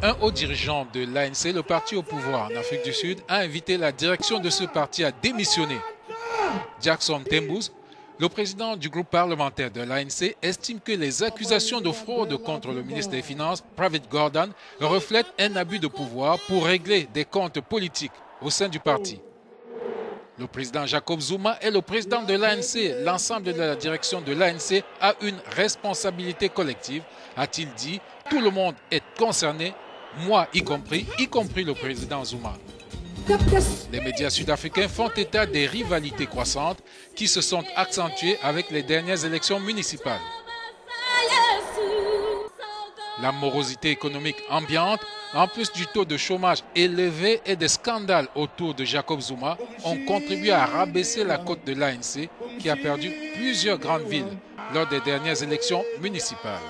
Un haut dirigeant de l'ANC, le parti au pouvoir en Afrique du Sud, a invité la direction de ce parti à démissionner. Jackson Tembus, le président du groupe parlementaire de l'ANC, estime que les accusations de fraude contre le ministre des Finances, Pravit Gordon, reflètent un abus de pouvoir pour régler des comptes politiques au sein du parti. Le président Jacob Zuma est le président de l'ANC. L'ensemble de la direction de l'ANC a une responsabilité collective, a-t-il dit. Tout le monde est concerné, moi y compris, y compris le président Zuma. Les médias sud-africains font état des rivalités croissantes qui se sont accentuées avec les dernières élections municipales. La morosité économique ambiante, en plus du taux de chômage élevé et des scandales autour de Jacob Zuma, ont contribué à rabaisser la cote de l'ANC qui a perdu plusieurs grandes villes lors des dernières élections municipales.